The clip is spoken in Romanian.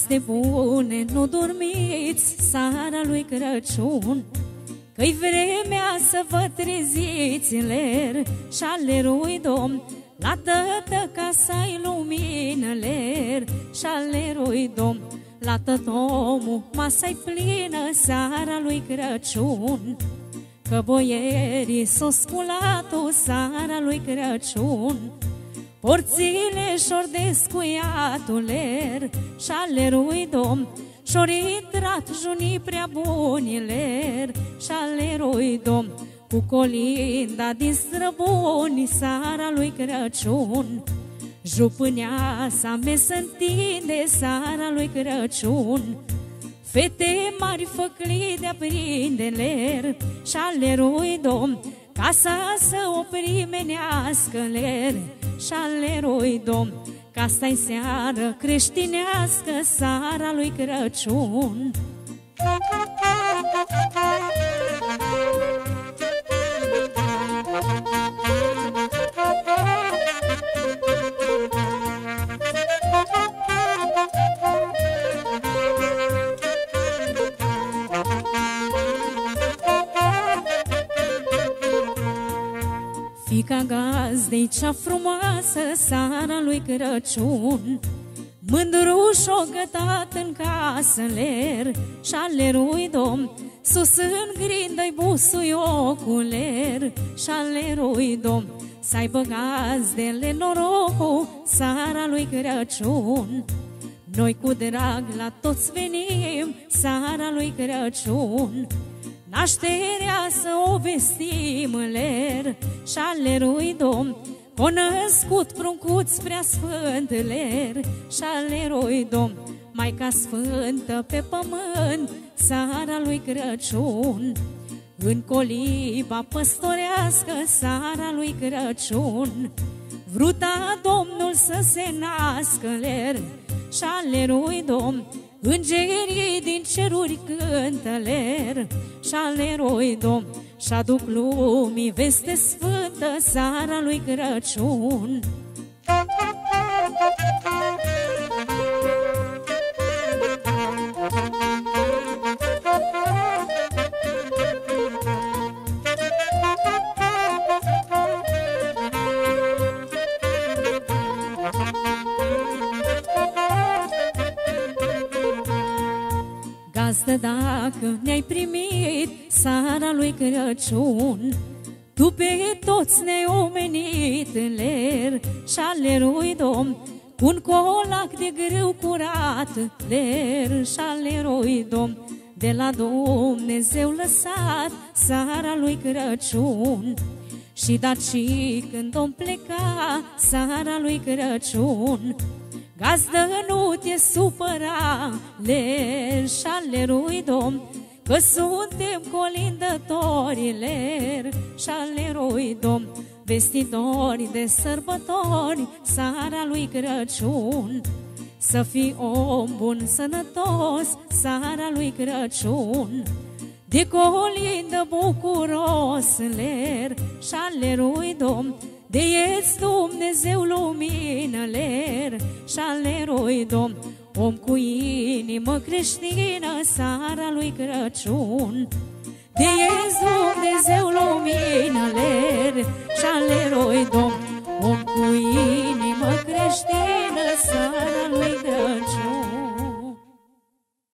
de bune, nu dormiți seara lui Crăciun Că-i vremea să vă treziți în ler și alerui domn La tătă ca să-i lumină ler și alerui domn La tătomul masa-i plină seara lui Crăciun Că boierii s-o sculat-o seara lui Crăciun Porțile și-or descuiatuler și alerui domn și-or intrat junii prea buniler și alerui domn cu colinda din străbuni seara lui Crăciun. Jupânea sa me se întinde seara lui Crăciun. Fete mari făcli de aprinde ler și alerui domn Casa să o primenească ler și alerui domn Ca asta-i seară creștinească Sara lui Crăciun Fica gazdei cea frumoasă Sara lui Crăciun. Mândruș-o gătat în casă ler Și șalerui domn Sus în grindă-i busuiocul ler Și șalerui domn Să-aibă gazdele norocul Sara lui Crăciun. Noi cu drag la toți venim Sara lui Crăciun Nașterea să o vestim ler și alerui domn. O născut pruncuț prea sfânt ler și alerui domn. Maica sfântă pe pământ, sara lui Crăciun. În coliba păstorească, sara lui Crăciun. Vruta Domnul să se nască ler și alerui domn Îngerii din ceruri cântă ler și șaleroi domn și aduc lumii veste sfântă seara lui Crăciun. Gazdă dacă ne-ai primit Sara lui Crăciun Tu pe toți ne-ai omenit în ler Și alerui domn un colac de greu curat Ler și alerui domn. De la Dumnezeu lăsat Sara lui Crăciun și dat și când om pleca Sara lui Crăciun Gazdă nu te supăra, ler și alerui domn, Că suntem colindători, ler și alerui domn, Vestitori de sărbători, sara lui Crăciun. Să fii om bun, sănătos, sara lui Crăciun. De colindă bucuros, ler și alerui domn, de eți Dumnezeu lumină ler și aleroi domn. Om cu inimă creștină, sara lui Crăciun. De eți Dumnezeu lumină ler și aleroi domn